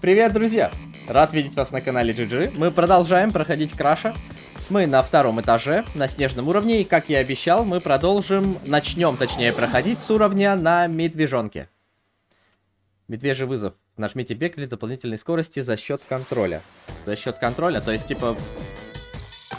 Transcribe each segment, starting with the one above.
Привет, друзья! Рад видеть вас на канале GG. Мы продолжаем проходить Краша. Мы на втором этаже, на снежном уровне, и, как я обещал, мы продолжим, начнем, точнее, проходить с уровня на медвежонке. Медвежий вызов. Нажмите бег для дополнительной скорости за счет контроля. За счет контроля, то есть, типа,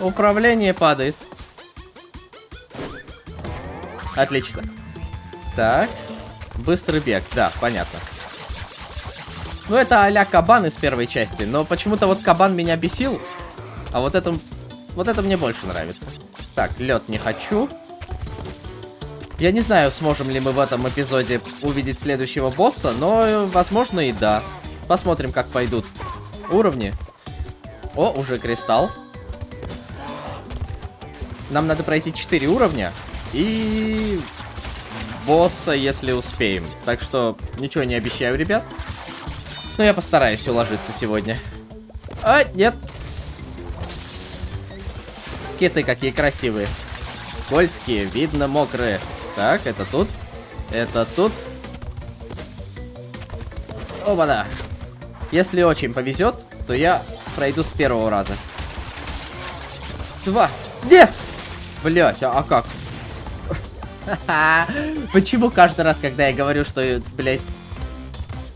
управление падает. Отлично. Так, быстрый бег, да, понятно. Ну, это а-ля кабан из первой части, но почему-то вот кабан меня бесил, а вот это, вот это мне больше нравится. Так, лед не хочу. Я не знаю, сможем ли мы в этом эпизоде увидеть следующего босса, но, возможно, и да. Посмотрим, как пойдут уровни. О, уже кристалл. Нам надо пройти 4 уровня и босса, если успеем. Так что ничего не обещаю, ребят. Но я постараюсь уложиться сегодня. А, нет. Киты какие красивые. Скользкие, видно мокрые. Так, это тут. Это тут. Оба-да. Если очень повезет, то я пройду с первого раза. Два. Нет! Блять, а, а как? Почему каждый раз, когда я говорю, что, блять,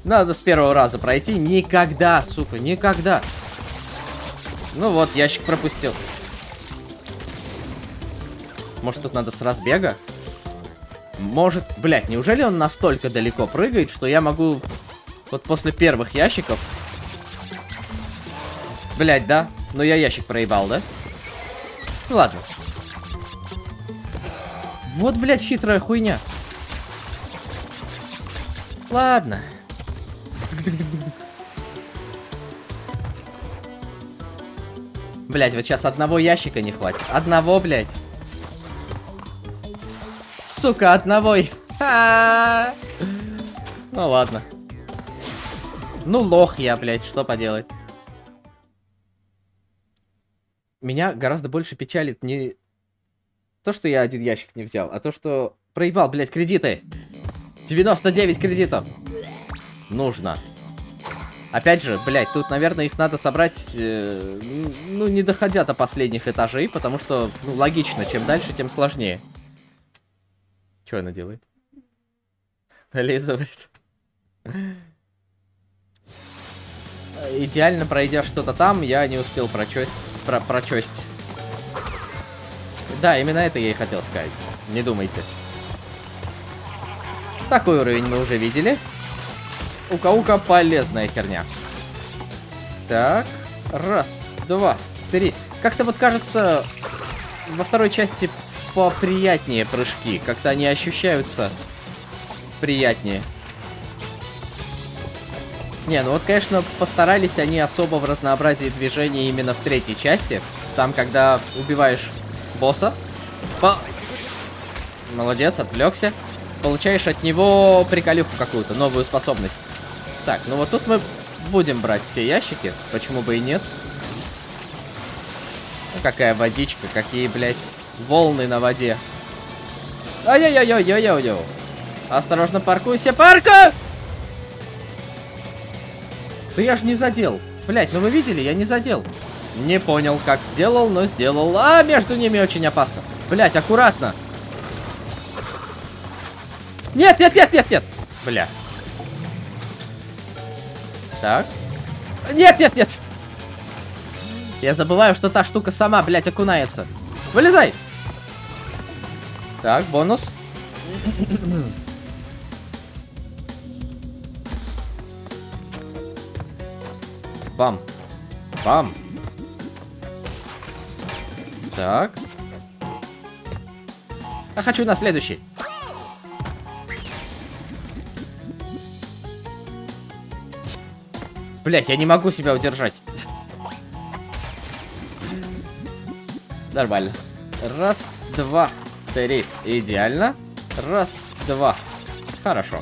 надо с первого раза пройти. Никогда, сука, никогда. Ну вот, ящик пропустил. Может, тут надо с разбега? Может, блядь, неужели он настолько далеко прыгает, что я могу вот после первых ящиков... Блядь, да? Ну я ящик проебал, да? Ну ладно. Вот, блядь, хитрая хуйня. Ладно. Блять, вот сейчас одного ящика не хватит. Одного, блять. Сука, одного. Ну ладно. Ну лох я, блять, что поделать. Меня гораздо больше печалит не то, что я один ящик не взял, а то, что проебал, блять, кредиты. 99 кредитов. Нужно. Опять же, блядь, тут, наверное, их надо собрать, э, ну, не доходя до последних этажей, потому что, ну, логично, чем дальше, тем сложнее. Что она делает? Нализывает. Идеально пройдя что-то там, я не успел прочесть. Про прочесть. Да, именно это я и хотел сказать. Не думайте. Такой уровень мы уже видели. Ука-ука полезная херня. Так. Раз, два, три. Как-то вот кажется, во второй части поприятнее прыжки. Как-то они ощущаются приятнее. Не, ну вот, конечно, постарались они особо в разнообразии движений именно в третьей части. Там, когда убиваешь босса. По... Молодец, отвлекся. Получаешь от него приколюху какую-то, новую способность. Так, ну вот тут мы будем брать все ящики. Почему бы и нет? Ну, какая водичка, какие, блядь, волны на воде. Ай-яй-яй-яй-яй-яй. Осторожно, паркуйся, парка! Да я ж не задел. Блять, ну вы видели, я не задел. Не понял, как сделал, но сделал. А, между ними очень опасно. Блять, аккуратно. Нет, нет, нет, нет, нет. Бля. Так. Нет, нет, нет. Я забываю, что та штука сама, блядь, окунается. Вылезай. Так, бонус. Бам. Бам. Так. Я хочу на следующий. Блять, я не могу себя удержать. Нормально. Раз, два, три. Идеально. Раз, два. Хорошо.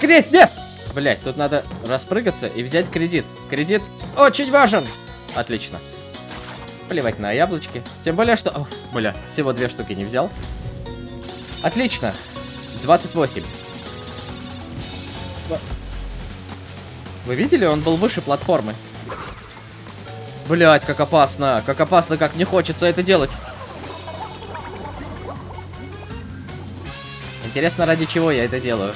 Кредит! Нет! Блять, тут надо распрыгаться и взять кредит. Кредит очень важен. Отлично. Плевать на яблочки. Тем более, что... О, бля, всего две штуки не взял. Отлично. 28. Вы видели? Он был выше платформы. Блять, как опасно. Как опасно, как не хочется это делать. Интересно, ради чего я это делаю.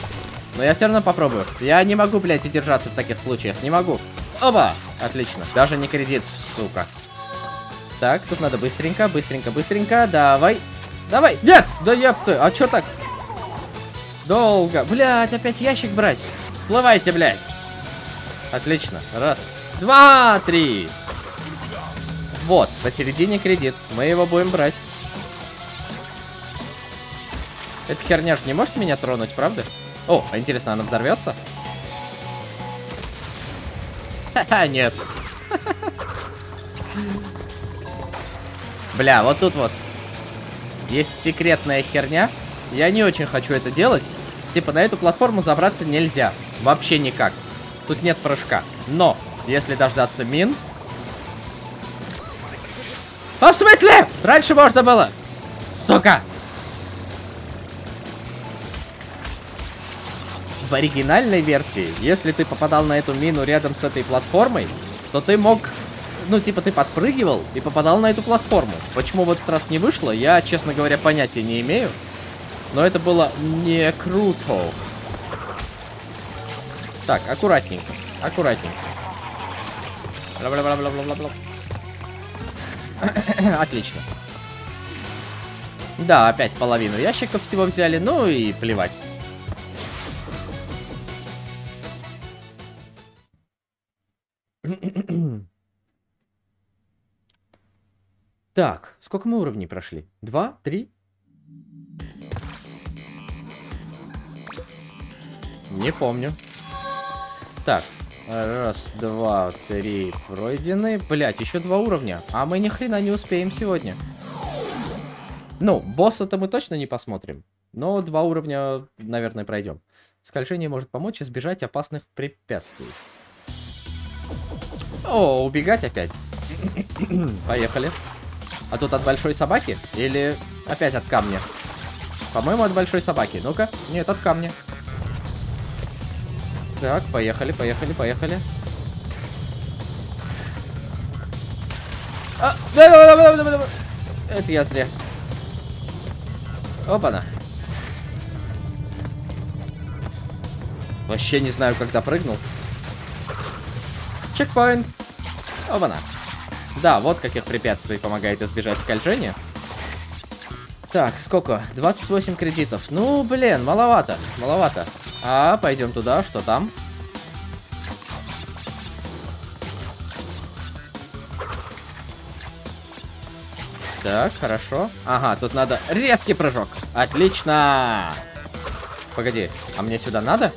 Но я все равно попробую. Я не могу, блядь, удержаться в таких случаях. Не могу. Оба! Отлично. Даже не кредит, сука. Так, тут надо быстренько, быстренько, быстренько. Давай. Давай. Нет! Да ёпты. А чё так? Долго. Блядь, опять ящик брать. Всплывайте, блядь. Отлично. Раз. Два, три. Вот, посередине кредит. Мы его будем брать. Эта херня же не может меня тронуть, правда? О, а интересно, она взорвется? Ха-ха, нет. Бля, вот тут вот есть секретная херня. Я не очень хочу это делать. Типа, на эту платформу забраться нельзя. Вообще никак. Тут нет прыжка. Но, если дождаться мин... А, в смысле? Раньше можно было. Сука. В оригинальной версии, если ты попадал на эту мину рядом с этой платформой, то ты мог... Ну, типа, ты подпрыгивал и попадал на эту платформу. Почему в этот раз не вышло, я, честно говоря, понятия не имею. Но это было не круто. Так, аккуратненько. Аккуратненько. Бла-бла-бла-бла-бла-бла. Отлично. Да, опять половину ящиков всего взяли, ну и плевать. Так, сколько мы уровней прошли? Два? Три? Не помню. Так, раз, два, три пройдены. Блять, еще два уровня. А мы ни хрена не успеем сегодня. Ну, босса-то мы точно не посмотрим. Но два уровня, наверное, пройдем. Скольжение может помочь избежать опасных препятствий. О, убегать опять. Поехали. А тут от большой собаки? Или опять от камня? По-моему, от большой собаки. Ну-ка. Нет, от камня. Так, поехали, поехали, поехали. А, давай, давай, давай, давай, давай. Это я зря. Опа-на. Вообще не знаю, когда прыгнул. Чекпоинт. Опа-на. Да, вот каких препятствий помогает избежать скольжения. Так, сколько? 28 кредитов. Ну, блин, маловато, маловато. А, пойдем туда, что там? Так, хорошо. Ага, тут надо резкий прыжок. Отлично! Погоди, а мне сюда надо?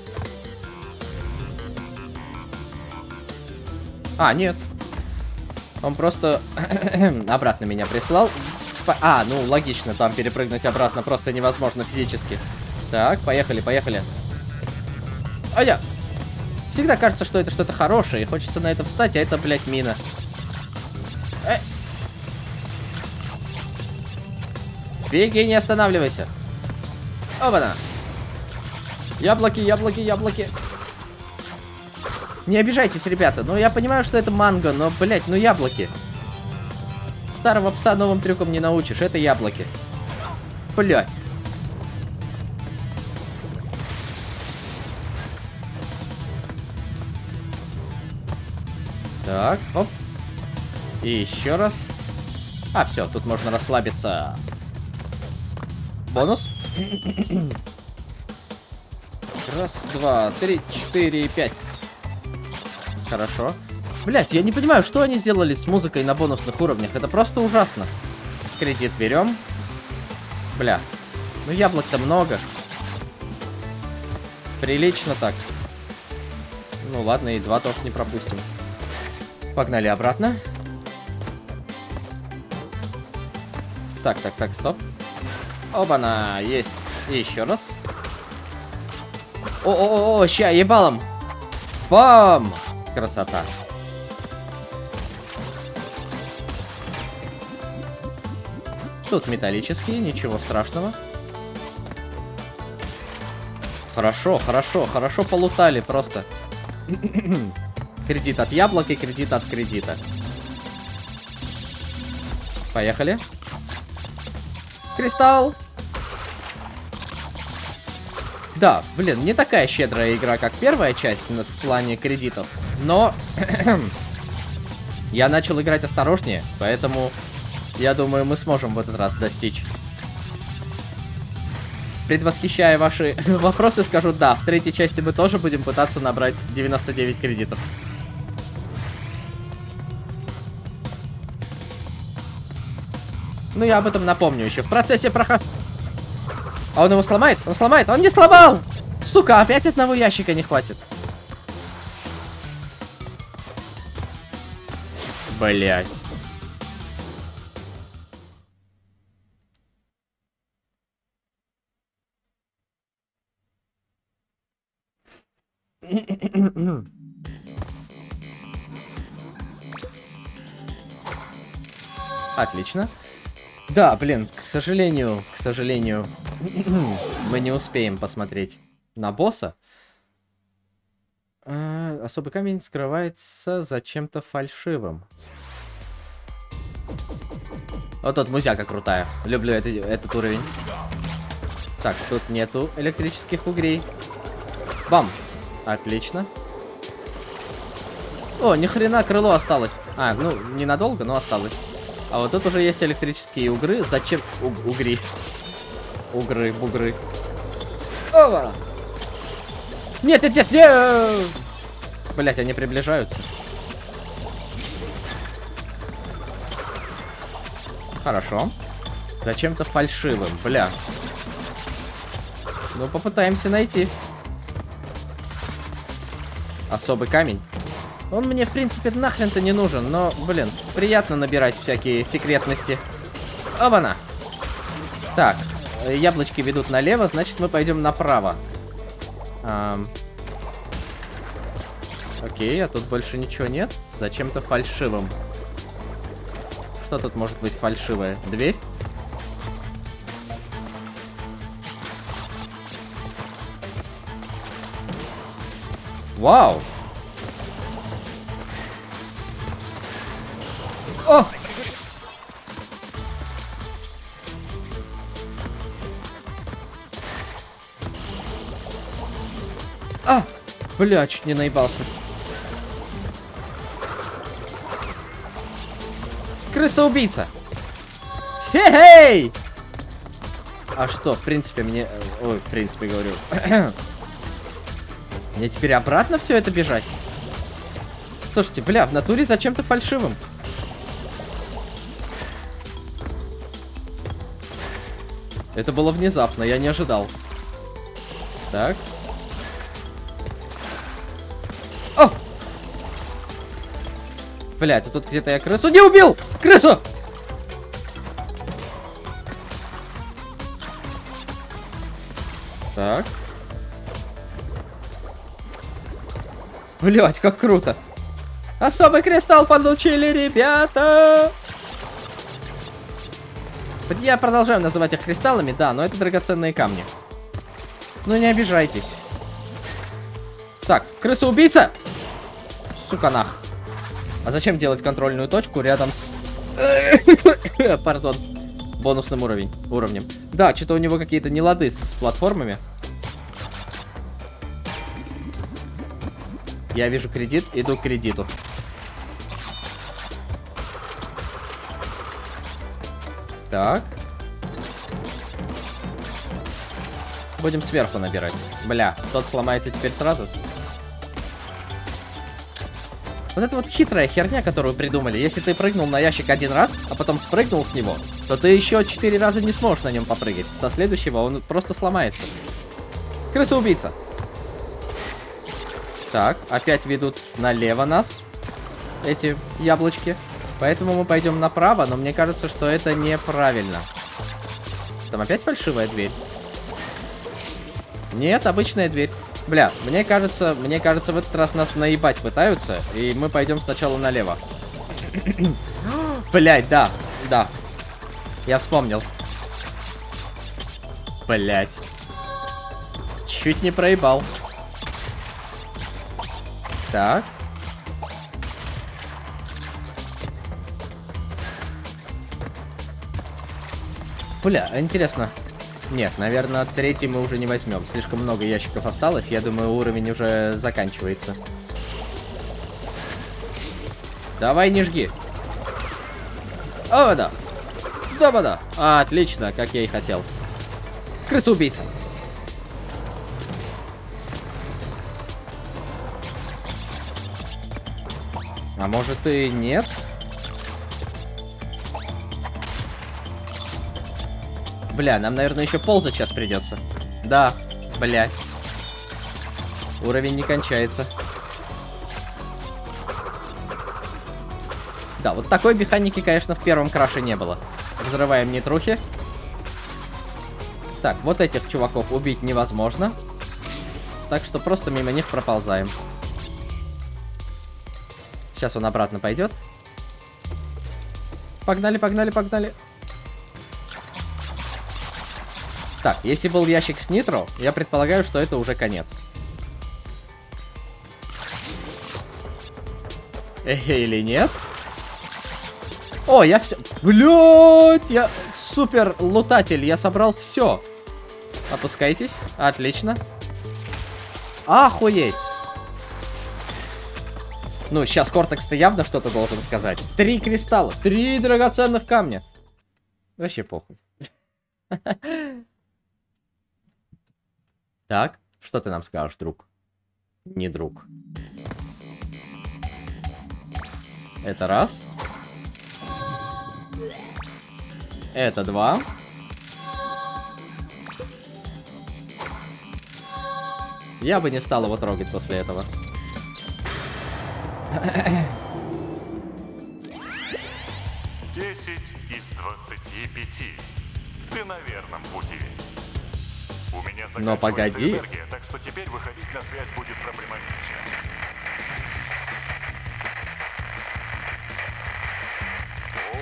А, нет. Он просто обратно меня прислал. А, ну логично, там перепрыгнуть обратно просто невозможно физически. Так, поехали, поехали. А я... Всегда кажется, что это что-то хорошее, и хочется на это встать, а это, блядь, мина. Э... Беги, не останавливайся. Оба-на. Яблоки, яблоки, яблоки. Не обижайтесь, ребята. Ну, я понимаю, что это манго, но, блядь, ну яблоки. Старого пса новым трюком не научишь. Это яблоки. Блядь. Так, оп. И еще раз. А, все, тут можно расслабиться. Бонус. Раз, два, три, четыре, пять. Хорошо. Блять, я не понимаю, что они сделали с музыкой на бонусных уровнях. Это просто ужасно. Кредит берем. Бля. Ну яблок-то много. Прилично так. Ну ладно, и два тоже не пропустим. Погнали обратно. Так, так, так, стоп. Оба-на, есть. И еще раз. О-о-о, ща, ебалом. Бам! Красота. Тут металлические, ничего страшного. Хорошо, хорошо, хорошо полутали просто. Кредит от яблок и кредит от кредита. Поехали. Кристалл. Да, блин, не такая щедрая игра, как первая часть в плане кредитов. Но я начал играть осторожнее, поэтому я думаю, мы сможем в этот раз достичь. Предвосхищая ваши вопросы, скажу да, в третьей части мы тоже будем пытаться набрать 99 кредитов. Ну, я об этом напомню еще. В процессе проход... А он его сломает? Он сломает? Он не сломал! Сука, опять одного ящика не хватит. Блять. Отлично. Да, блин, к сожалению, к сожалению, мы не успеем посмотреть на босса. А, особый камень скрывается за чем-то фальшивым. Вот тут музяка крутая. Люблю это, этот уровень. Так, тут нету электрических угрей. Бам! Отлично. О, ни хрена крыло осталось. А, ну, ненадолго, но осталось. А вот тут уже есть электрические угры. Зачем? У угри. Угры, бугры. Ова! Нет, нет, нет, нет! Блять, они приближаются. Хорошо. Зачем-то фальшивым, бля. Ну, попытаемся найти. Особый камень. Он мне, в принципе, нахрен-то не нужен, но, блин, приятно набирать всякие секретности. Оба-на! Так, яблочки ведут налево, значит, мы пойдем направо. Ам... Окей, а тут больше ничего нет. Зачем-то фальшивым. Что тут может быть фальшивое? Дверь? Вау! О! А! Бля, чуть не наебался. Крыса-убийца! Хе-хей! А что, в принципе, мне... Ой, в принципе, говорю. мне теперь обратно все это бежать? Слушайте, бля, в натуре зачем-то фальшивым. Это было внезапно, я не ожидал. Так. О! Блять, а тут где-то я крысу не убил! Крысу! Так. Блять, как круто. Особый кристалл получили, ребята! Я продолжаю называть их кристаллами, да, но это драгоценные камни. Ну не обижайтесь. Так, крыса-убийца! Сука, нах. А зачем делать контрольную точку рядом с... Пардон. Бонусным уровень, уровнем. Да, что-то у него какие-то нелады с платформами. Я вижу кредит, иду к кредиту. Так. Будем сверху набирать. Бля, тот сломается теперь сразу. Вот это вот хитрая херня, которую придумали. Если ты прыгнул на ящик один раз, а потом спрыгнул с него, то ты еще четыре раза не сможешь на нем попрыгать. Со следующего он просто сломается. Крыса-убийца. Так, опять ведут налево нас. Эти яблочки. Поэтому мы пойдем направо, но мне кажется, что это неправильно. Там опять фальшивая дверь? Нет, обычная дверь. Бля, мне кажется, мне кажется, в этот раз нас наебать пытаются, и мы пойдем сначала налево. Блять, да, да. Я вспомнил. Блять. Чуть не проебал. Так. Бля, интересно. Нет, наверное, третий мы уже не возьмем. Слишком много ящиков осталось. Я думаю, уровень уже заканчивается. Давай не жги. О, да. Да, да. Отлично, как я и хотел. Крыса-убийца. А может и нет? Бля, нам, наверное, еще ползать сейчас придется. Да, блядь. Уровень не кончается. Да, вот такой механики, конечно, в первом краше не было. Взрываем нетрухи. Так, вот этих чуваков убить невозможно. Так что просто мимо них проползаем. Сейчас он обратно пойдет. Погнали, погнали, погнали. Так, если был ящик с нитро, я предполагаю, что это уже конец. Эх, или нет? О, я все... Блядь, я супер лутатель, я собрал все. Опускайтесь, отлично. Охуеть. Ну, сейчас Кортекс-то явно что-то должен сказать. Три кристалла, три драгоценных камня. Вообще похуй. Так, что ты нам скажешь, друг? Не друг. Это раз. Это два. Я бы не стал его трогать после этого. Десять из двадцати пяти. Ты на верном пути. Но погоди. энергия, так что теперь выходить на связь будет проблематично.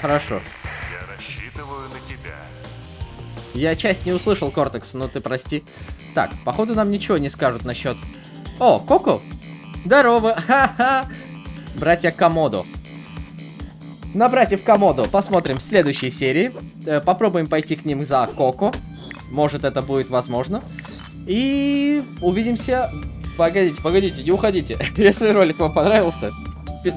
Хорошо. Я рассчитываю на тебя. Я часть не услышал, Кортекс, но ты прости. Так, походу нам ничего не скажут насчет... О, Коко! Здорово! Ха-ха! Братья Комодо. На братьев Комодо посмотрим в следующей серии. Э, попробуем пойти к ним за Коко. Может, это будет возможно. И увидимся... Погодите, погодите, не уходите. Если ролик вам понравился,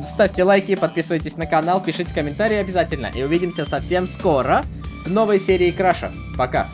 ставьте лайки, подписывайтесь на канал, пишите комментарии обязательно. И увидимся совсем скоро в новой серии Краша. Пока.